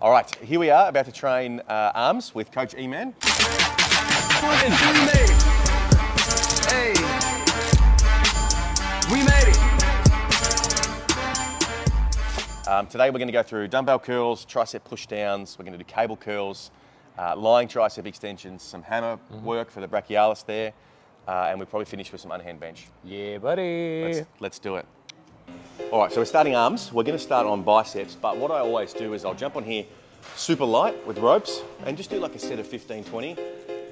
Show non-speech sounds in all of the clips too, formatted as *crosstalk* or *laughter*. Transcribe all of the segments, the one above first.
All right, here we are about to train uh, arms with Coach E-Man. We made it. Hey. We made it. Um, today we're going to go through dumbbell curls, tricep push downs, we're going to do cable curls, uh, lying tricep extensions, some hammer work for the brachialis there, uh, and we'll probably finish with some unhand bench. Yeah, buddy. Let's, let's do it. All right, so we're starting arms. We're going to start on biceps, but what I always do is I'll jump on here super light with ropes and just do like a set of 15, 20,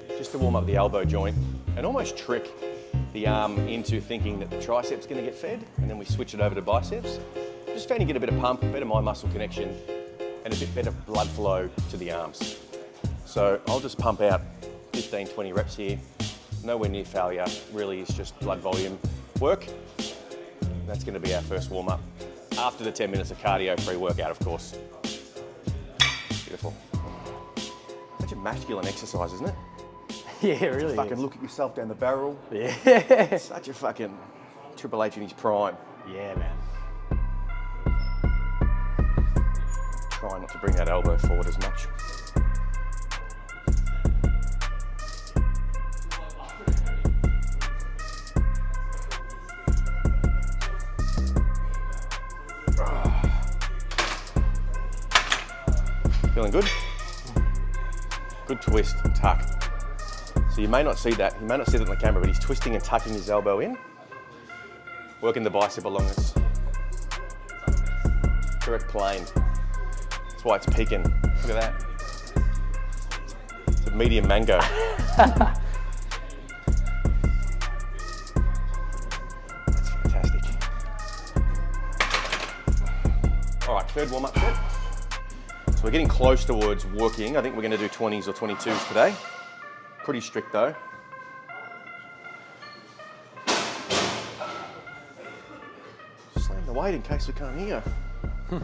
just to warm up the elbow joint and almost trick the arm into thinking that the tricep's going to get fed, and then we switch it over to biceps. Just found you get a bit of pump, better mind muscle connection, and a bit better blood flow to the arms. So I'll just pump out 15, 20 reps here. Nowhere near failure, really is just blood volume work. That's going to be our first warm up. After the 10 minutes of cardio free workout, of course. Beautiful. Such a masculine exercise, isn't it? *laughs* Yeah, it really. Fucking is. look at yourself down the barrel. Yeah. *laughs* Such a fucking Triple H in his prime. yeah, man. Try not to bring that elbow forward as much. Twist and tuck. So you may not see that, you may not see that on the camera, but he's twisting and tucking his elbow in, working the bicep along this correct plane. That's why it's peaking. Look at that. It's a medium mango. *laughs* That's fantastic. All right, third warm up set. So we're getting close towards working. I think we're going to do 20s or 22s today. Pretty strict though. Slam the weight in case we can't hear. Fuck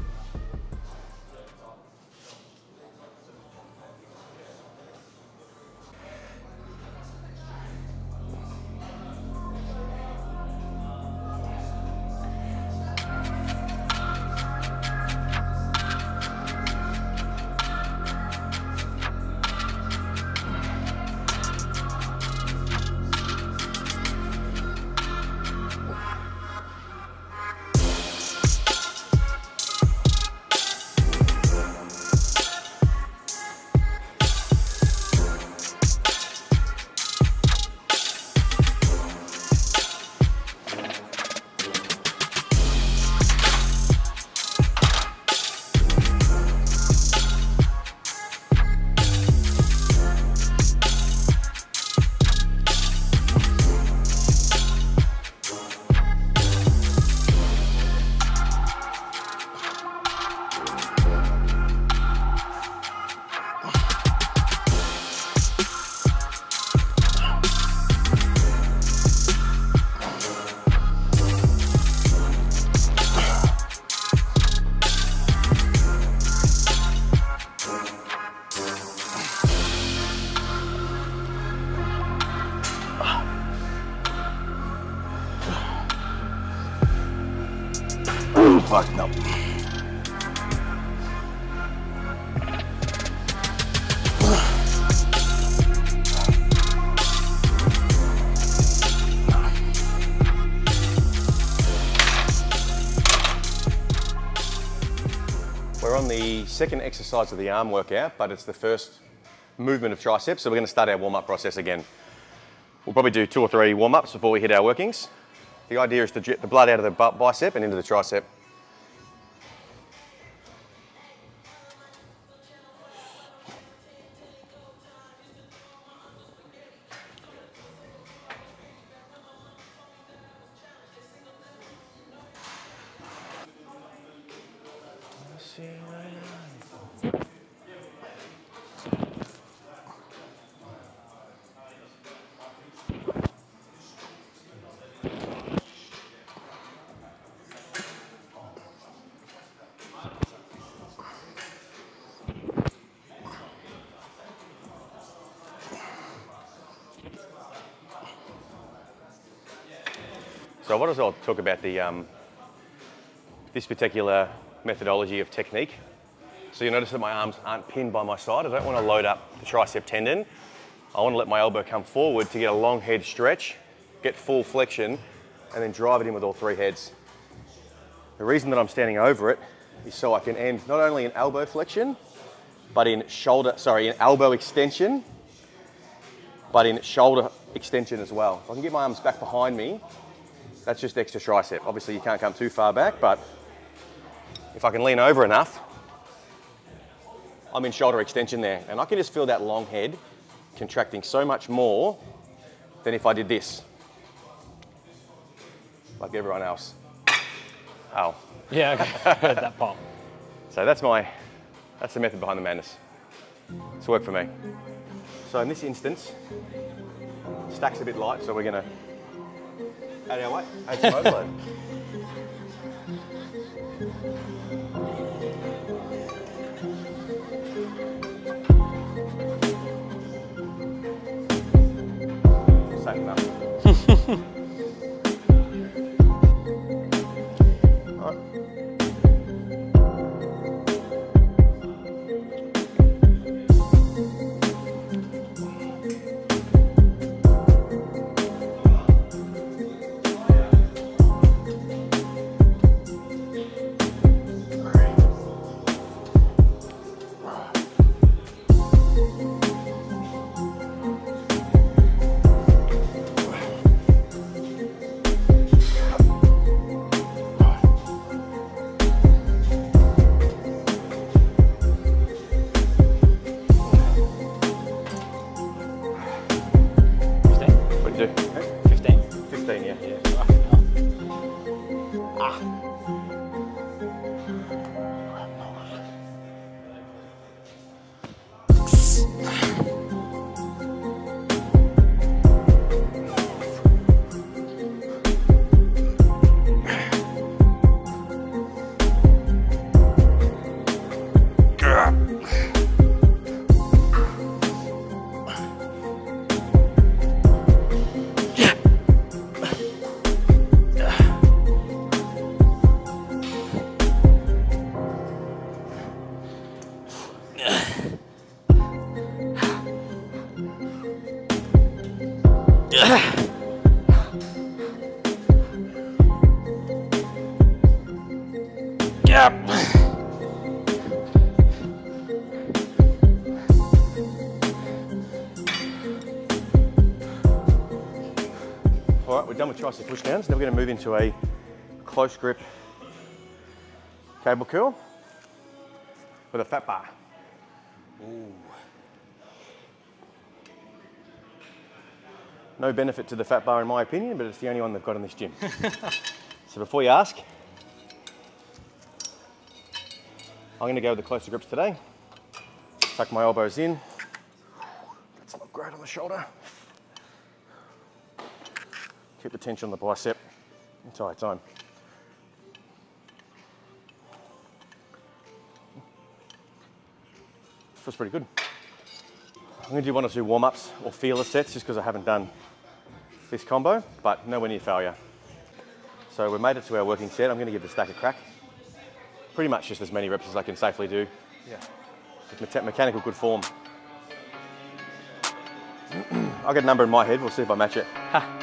second exercise of the arm workout, but it's the first movement of triceps, so we're going to start our warm-up process again. We'll probably do two or three warm-ups before we hit our workings. The idea is to jet the blood out of the bicep and into the tricep. So what I'll talk about the um, this particular methodology of technique. So you notice that my arms aren't pinned by my side. I don't want to load up the tricep tendon. I want to let my elbow come forward to get a long head stretch, get full flexion, and then drive it in with all three heads. The reason that I'm standing over it is so I can end not only in elbow flexion, but in shoulder, sorry, in elbow extension, but in shoulder extension as well. If I can get my arms back behind me, that's just extra tricep. Obviously you can't come too far back, but if I can lean over enough, I'm in shoulder extension there. And I can just feel that long head contracting so much more than if I did this. Like everyone else. Oh. *laughs* Yeah, okay. heard that pop. So that's my, that's the method behind the madness. It's worked for me. So in this instance, stack's a bit light, so we're gonna our weight, add some right, we're done with push downs. Now we're going to move into a close grip cable curl with a fat bar. No benefit to the fat bar in my opinion, but it's the only one they've got in this gym. *laughs* so before you ask, I'm going to go with the closer grips today. Tuck my elbows in. That's not great on the shoulder. Keep the tension on the bicep the entire time. Feels pretty good. I'm gonna do one or two warm-ups or feeler sets just because I haven't done this combo, but nowhere near failure. So we've made it to our working set. I'm gonna give the stack a crack. Pretty much just as many reps as I can safely do. Yeah. With me- mechanical good form. *clears throat* I'll get a number in my head, we'll see if I match it. Not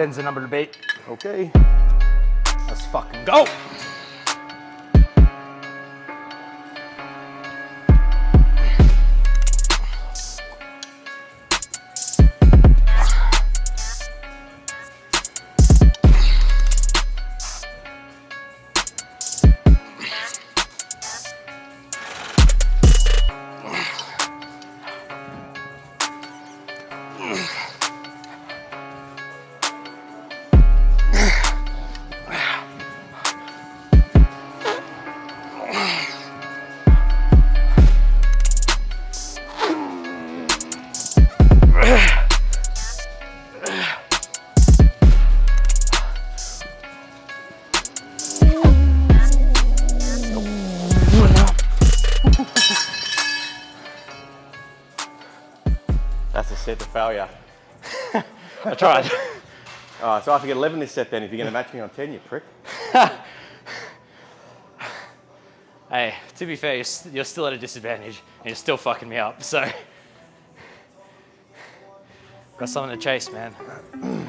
Ten's the number beat. Okay. Let's fucking go. Failure. *laughs* I tried. *laughs* All right, so I have to get 11 this set then if you're going to match me on 10, you prick. *laughs* hey, to be fair, you're, st- you're still at a disadvantage and you're still fucking me up. So, got something to chase, man. *clears throat*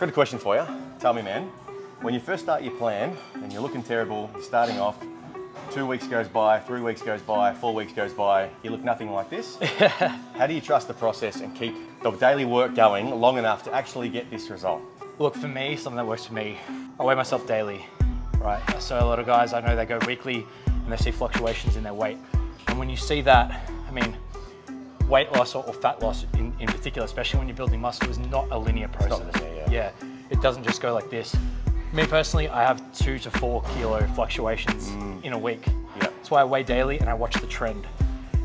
Got a question for you. Tell me, man, when you first start your plan and you're looking terrible, you're starting off, two weeks goes by, three weeks goes by, four weeks goes by, you look nothing like this. *laughs* How do you trust the process and keep the daily work going long enough to actually get this result? Look, for me, something that works for me, I weigh myself daily, right? So a lot of guys I know they go weekly and they see fluctuations in their weight. And when you see that, I mean, weight loss or, or fat loss in, in particular, especially when you're building muscle, is not a linear process. linear, yeah. yeah, it doesn't just go like this. Me personally, I have two to four kilo fluctuations in a week. Yeah. That's why I weigh daily and I watch the trend.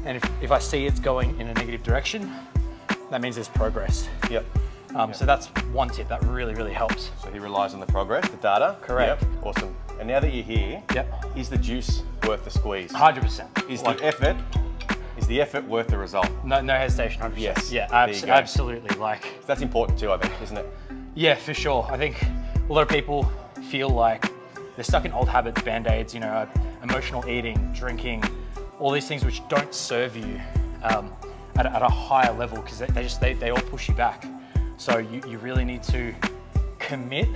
And if, if I see it's going in a negative direction, that means there's progress. Yep. Um, So that's one tip that really, really helps. So he relies on the progress, the data. Correct. Yep. Awesome. And now that you're here, Yep. is the juice worth the squeeze? 100%. Is Like, the effort, is the effort worth the result? no, no hesitation, 100%. Yes, Yeah, abs- absolutely. Like, That's important too, I think, isn't it? yeah, for sure. I think a lot of people feel like they're stuck in old habits, band-aids, you know, emotional eating, drinking, all these things which don't serve you um, at, a- at a higher level because they, they just, they, they all push you back. So you, you really need to commit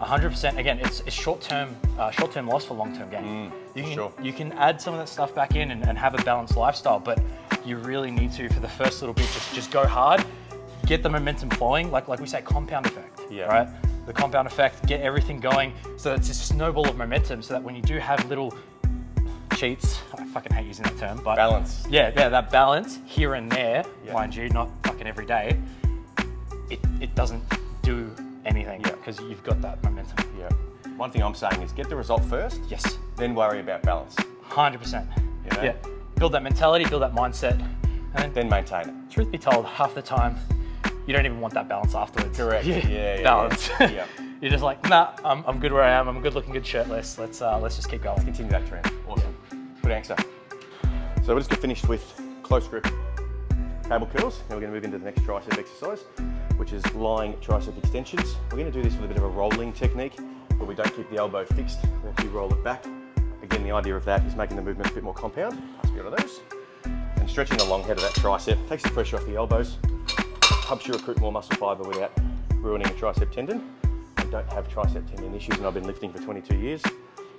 100%. Again, it's, it's short-term, uh, short-term loss for long-term gain. you, can, sure. you can add some of that stuff back in and, and have a balanced lifestyle, but you really need to, for the first little bit, just, just go hard, get the momentum flowing, like, like we say, compound effect, Yeah. right? The compound effect, get everything going so it's a snowball of momentum so that when you do have little cheats, I fucking hate using that term, but Balance. yeah, yeah, that balance here and there, Yeah. mind you, not fucking every day, it, it doesn't do anything Yeah. because you've got that momentum. Yeah. One thing I'm saying is get the result first, Yes, then worry about balance. 100%. You know? Yeah, build that mentality, build that mindset, and then Then maintain it. truth be told, half the time, you don't even want that balance afterwards. Correct. *laughs* Yeah, yeah, balance. yeah. *laughs* Yeah. You're just like, nah, I'm, I'm good where I am. I'm good looking, good shirtless. Let's uh, let's just keep going. Let's Continue that trend. Awesome. Good answer. So we're just get finished with close grip cable curls. Now we're going to move into the next tricep exercise, which is lying tricep extensions. We're going to do this with a bit of a rolling technique, where we don't keep the elbow fixed. We actually roll it back. Again, the idea of that is making the movement a bit more compound. Let's get rid of those. And stretching the long head of that tricep takes the pressure off the elbows, helps you recruit more muscle fiber without ruining a tricep tendon. I don't have tricep tendon issues and I've been lifting for 22 years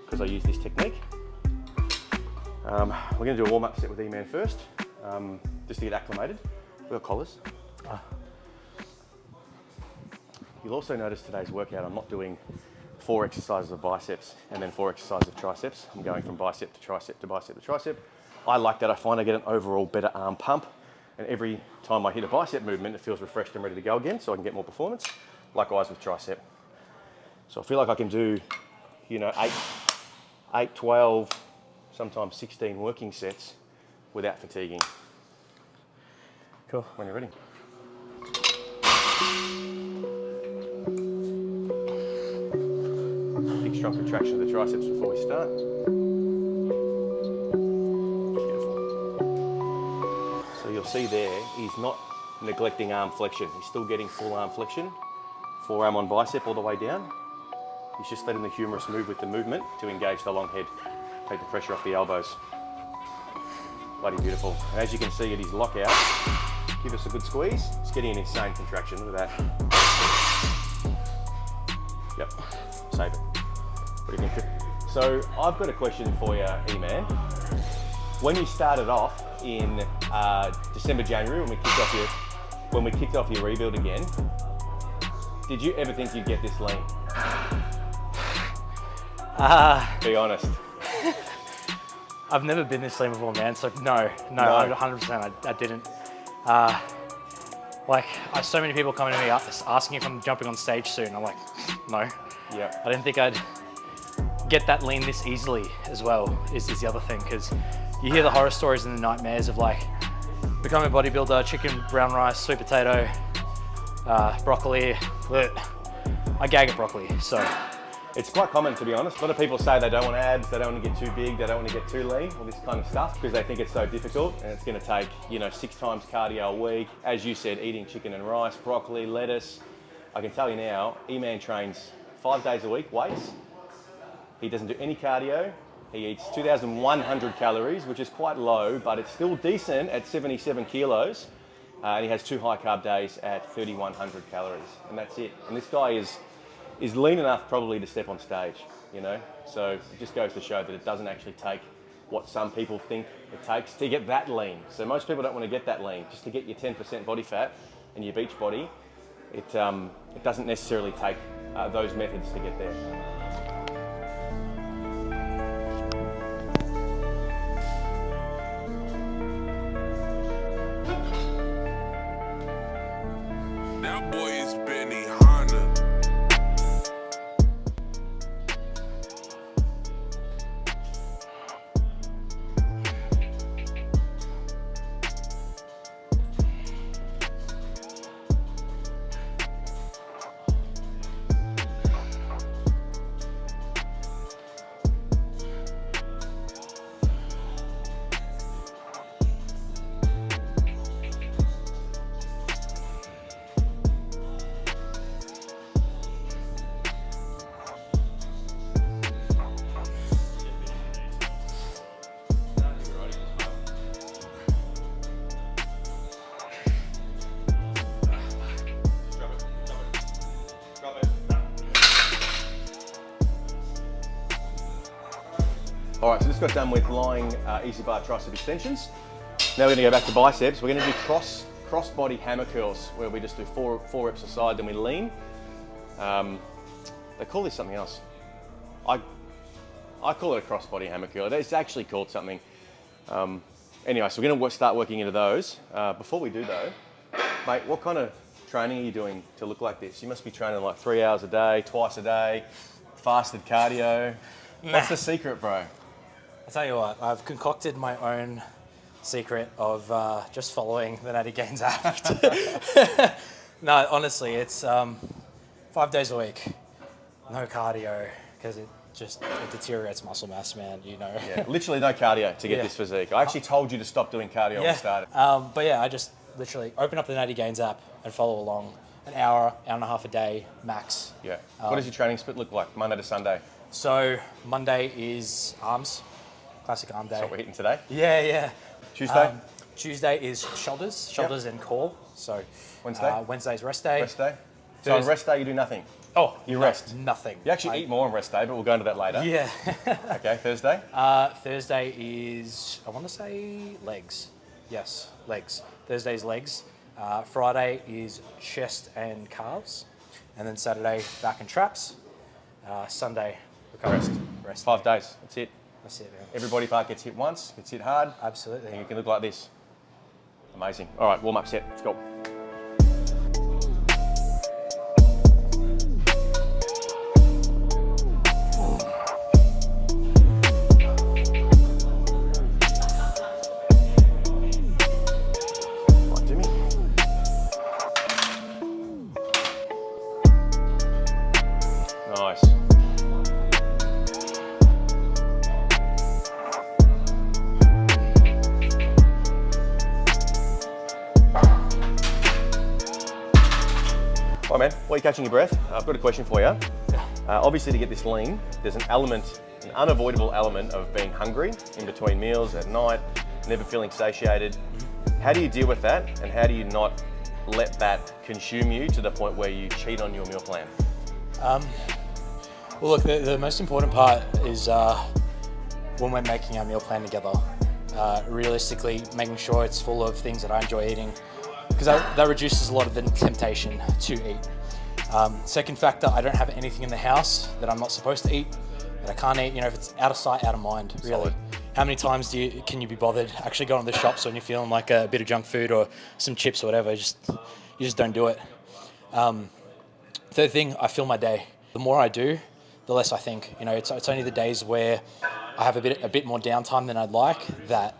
because I use this technique. Um, we're going to do a warm-up set with E-Man first, um, just to get acclimated. We've got collars. You'll also notice today's workout, I'm not doing four exercises of biceps and then four exercises of triceps. I'm going from bicep to tricep to bicep to tricep. I like that. I find I get an overall better arm pump. And every time I hit a bicep movement, it feels refreshed and ready to go again, so I can get more performance. Likewise with tricep. So I feel like I can do, you know, eight, eight, 12, sometimes 16 working sets without fatiguing. Cool. When you're ready. Big strong contraction of the triceps before we start. See there, he's not neglecting arm flexion. He's still getting full arm flexion. Forearm on bicep all the way down. He's just letting the humerus move with the movement to engage the long head, take the pressure off the elbows. Bloody beautiful. And as you can see at his lockout, give us a good squeeze. It's getting an insane contraction. Look at that. Yep, save it. What do you think? So I've got a question for you, E-Man. When you started off in uh, December, January, when we kicked off your when we kicked off your rebuild again, did you ever think you'd get this lean? Ah, Be honest. *laughs* I've never been this lean before, man. So no, no, No. 100%. I, I didn't. Uh, like, I, so many people coming to me asking if I'm jumping on stage soon. I'm like, no. Yeah. I didn't think I'd get that lean this easily as well. Is, is the other thing because you hear the horror stories and the nightmares of like becoming a bodybuilder, chicken, brown rice, sweet potato, uh, broccoli. I gag at broccoli, so It's quite common to be honest. A lot of people say they don't want abs, they don't want to get too big, they don't want to get too lean, all this kind of stuff because they think it's so difficult and it's going to take, you know, six times cardio a week. As you said, eating chicken and rice, broccoli, lettuce. I can tell you now, E-Man trains five days a week, weights. He doesn't do any cardio. He eats 2,100 calories, which is quite low, but it's still decent at 77 kilos. Uh, and he has two high carb days at 3,100 calories, and that's it. And this guy is is lean enough probably to step on stage, you know. So it just goes to show that it doesn't actually take what some people think it takes to get that lean. So most people don't want to get that lean, just to get your 10% body fat and your beach body. It um, it doesn't necessarily take uh, those methods to get there. Just got done with lying uh, EZ bar tricep extensions. Now we're gonna go back to biceps. We're gonna do cross cross body hammer curls where we just do four four reps a side, then we lean. Um, they call this something else. I I call it a cross body hammer curl. It's actually called something. Um, anyway, so we're gonna start working into those. Uh, before we do though, mate, what kind of training are you doing to look like this? You must be training like three hours a day, twice a day, fasted cardio. What's the secret, bro? I tell you what, I've concocted my own secret of uh, just following the Natty Gains Act. *laughs* no, honestly, it's um, five days a week, no cardio, because it just it deteriorates muscle mass, man. You know. Yeah, literally no cardio to get Yeah. this physique. I actually told you to stop doing cardio when we started. Um, but yeah, I just literally open up the Natty Gains app and follow along. An hour, hour and a half a day max. Yeah. what does your training split look like, Monday to Sunday? So Monday is arms, classic arm day. What we're eating today. Yeah, yeah. Tuesday, Um, Tuesday is shoulders, shoulders and core. So Wednesday? uh, Wednesday's rest day. rest day. So on rest day, you do nothing. Oh, You no, rest. Nothing. You actually I- eat more on rest day, but we'll go into that later. Yeah. *laughs* Okay, Thursday. uh, Thursday is I want to say legs. Yes, legs. Thursday's legs. Uh, Friday is chest and calves, and then Saturday back and traps. Uh, Sunday recovery. Rest. Rest. Five days. That's it. That's it. Man. Every body part gets hit once, gets hit hard, Absolutely. and Absolutely. you can look like this. Amazing. All right, warm up set. Let's go. Right, man. While you're catching your breath, I've got a question for you. Uh, obviously, to get this lean, there's an element, an unavoidable element of being hungry in between meals at night, never feeling satiated. How do you deal with that, and how do you not let that consume you to the point where you cheat on your meal plan? Well, look, the, the most important part is uh, when we're making our meal plan together, uh, realistically making sure it's full of things that I enjoy eating, because that, that reduces a lot of the temptation to eat. Um, second factor, I don't have anything in the house that I'm not supposed to eat, that I can't eat. You know, if it's out of sight, out of mind, really. Solid. How many times do you can you be bothered actually going to the shops when you're feeling like a bit of junk food or some chips or whatever? Just you just don't do it. Third thing, I fill my day. The more I do, the less I think. You know, it's, it's only the days where I have a bit a bit more downtime than I'd like that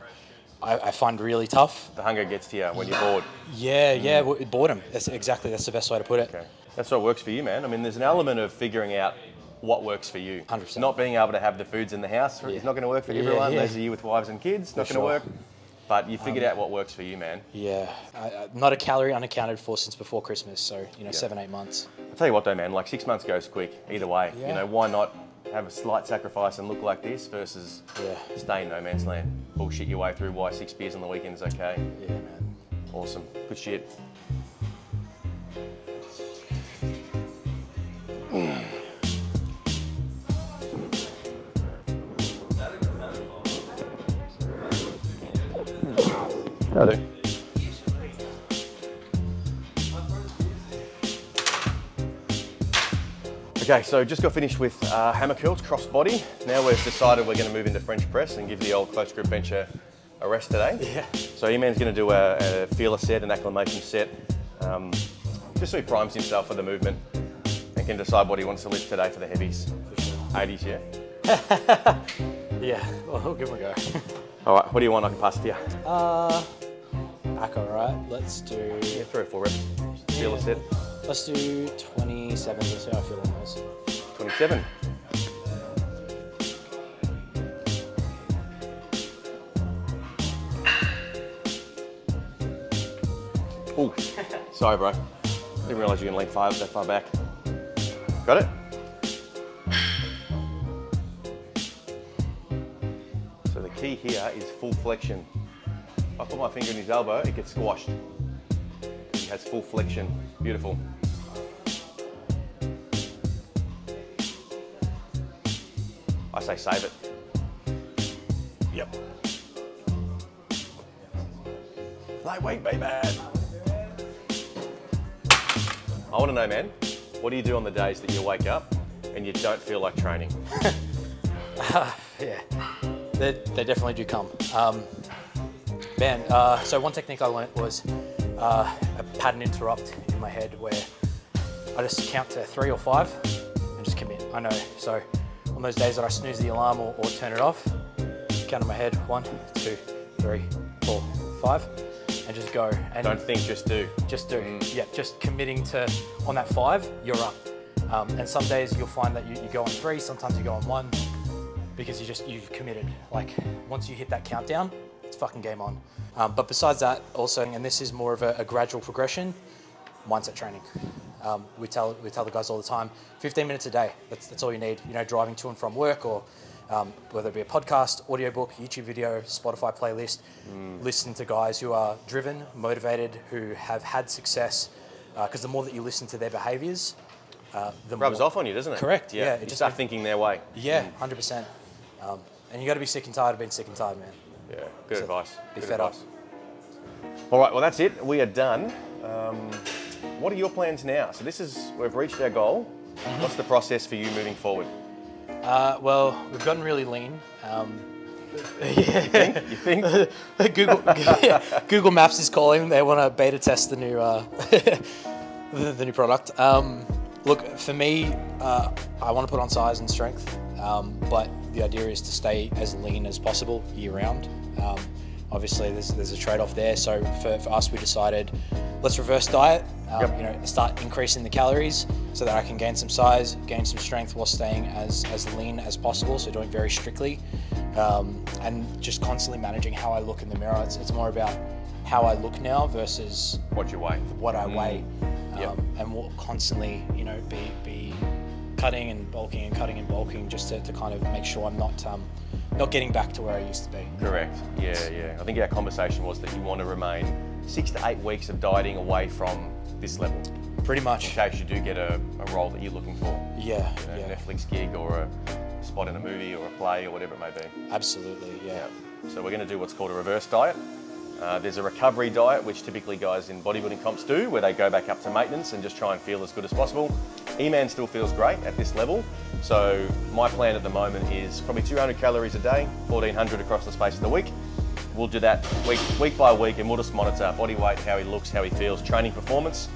I, I find really tough. The hunger gets to you when you're bored. Yeah, yeah, mm. w boredom. That's exactly that's the best way to put it. Okay. That's what works for you, man. I mean, there's an element of figuring out what works for you. 100%. Not being able to have the foods in the house is not going to work for Yeah, everyone. yeah. Those of you with wives and kids, not going to sure. work. But you figured um, out what works for you, man. Yeah, not a calorie unaccounted for since before Christmas. So you know, seven eight months. I'll tell you what though, man, like six months goes quick either way. You know, why not have a slight sacrifice and look like this versus Yeah. stay in no man's land, bullshit your way through why six beers on the weekend is okay. Yeah, man. Awesome. Good shit. Hello. Okay, so just got finished with uh, hammer curls, cross body. Now we've decided we're going to move into French press and give the old close grip bench a, a rest today. Yeah. So E-Man's going to do a, a feeler set, an acclimation set, um, just so he primes himself for the movement and can decide what he wants to lift today for the heavies. 80s, yeah? *laughs* Yeah, well, we'll give it a go. *laughs* All right, what do you want? I can pass it to you. uh, back all right. Let's do. Yeah, three or four reps. Feeler set. Let's do 27. Let's see how I feel on those. 27. Oh, *laughs* sorry, bro. Didn't realize you gonna lean far, that far back. Got it? So the key here is full flexion. If I put my finger in his elbow, it gets squashed. He has full flexion. Beautiful. I say save it. Yep. Lightweight, baby. I want to know, man, what do you do on the days that you wake up and you don't feel like training? *laughs* Yeah, they, they definitely do come. Um, man, uh, so one technique I learnt was uh, a pattern interrupt in my head where I just count to three or five and just commit. I know. So on those days that I snooze the alarm or, or turn it off, count in my head one, two, three, four, five, and just go. And Don't think, just do. just do. Yeah, just committing to on that five, you're up. Um, and some days you'll find that you, you go on three, sometimes you go on one, because you just you've committed. Like once you hit that countdown, it's fucking game on. Um, but besides that, also, and this is more of a, a gradual progression, mindset training. Um, we tell we tell the guys all the time, 15 minutes a day. That's that's all you need. You know, driving to and from work or um, whether it be a podcast, audiobook, YouTube video, Spotify playlist, listen to guys who are driven, motivated, who have had success. Because the more that you listen to their behaviors, uh, the Rubs more, off on you, doesn't it? Correct, yeah, it you just- start thinking their way. Yeah, hundred percent. Um, and you got to be sick and tired of being sick and tired, man. Yeah, good So, advice. be Good fed up. advice. All right, well that's it. We are done. What are your plans now? So this is we've reached our goal. Mm-hmm. What's the process for you moving forward? Uh, well, we've gotten really lean. Um, *laughs* *laughs* yeah. You think? *laughs* Google Google Maps is calling. They want to beta test the new uh, the, the new product. Um, look, for me, uh, I want to put on size and strength, um, but the idea is to stay as lean as possible year round. Um, obviously, there's, there's a trade-off there. So for, for us, we decided let's reverse diet. Um, Yep. You know, start increasing the calories so that I can gain some size, gain some strength while staying as as lean as possible. So doing very strictly, um, and just constantly managing how I look in the mirror. It's, it's more about how I look now versus What you weigh? what I weigh, Mm. Yep. um, and will constantly, you know, be be cutting and bulking and cutting and bulking just to, to kind of make sure I'm not um, not getting back to where I used to be. Correct. Yeah, yeah. I think our conversation was that you want to remain six to eight weeks of dieting away from this level, Pretty much. in case you do get a, a role that you're looking for, Yeah, you know, yeah, Netflix gig or a spot in a movie or a play or whatever it may be. absolutely, yeah. Yeah. So we're going to do what's called a reverse diet. Uh, there's a recovery diet, which typically guys in bodybuilding comps do, where they go back up to maintenance and just try and feel as good as possible. E-Man still feels great at this level. So my plan at the moment is probably 200 calories a day, 1400 across the space of the week. We'll do that week, week by week and we'll just monitor body weight, how he looks, how he feels, training performance.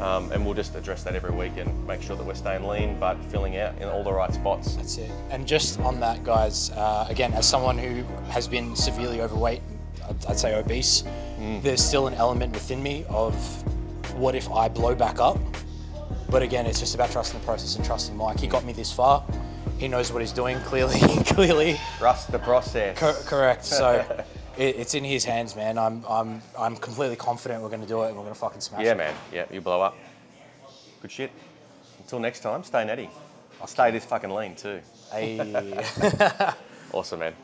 Um, and we'll just address that every week and make sure that we're staying lean but filling out in all the right spots. That's it. And just on that, guys, uh, again, as someone who has been severely overweight, I'd, I'd say obese, mm. there's still an element within me of what if I blow back up? But again, it's just about trusting the process and trusting Mike. He got me this far. He knows what he's doing. Clearly, *laughs* clearly, Trust the process. Cor- correct. So *laughs* it, it's in his hands, man. I'm, I'm, I'm completely confident we're going to do it and we're going to fucking smash Yeah, it. Yeah, man. Yeah, you blow up. Good shit. Until next time, stay natty. I'll stay this fucking lean too. Hey. *laughs* Awesome, man.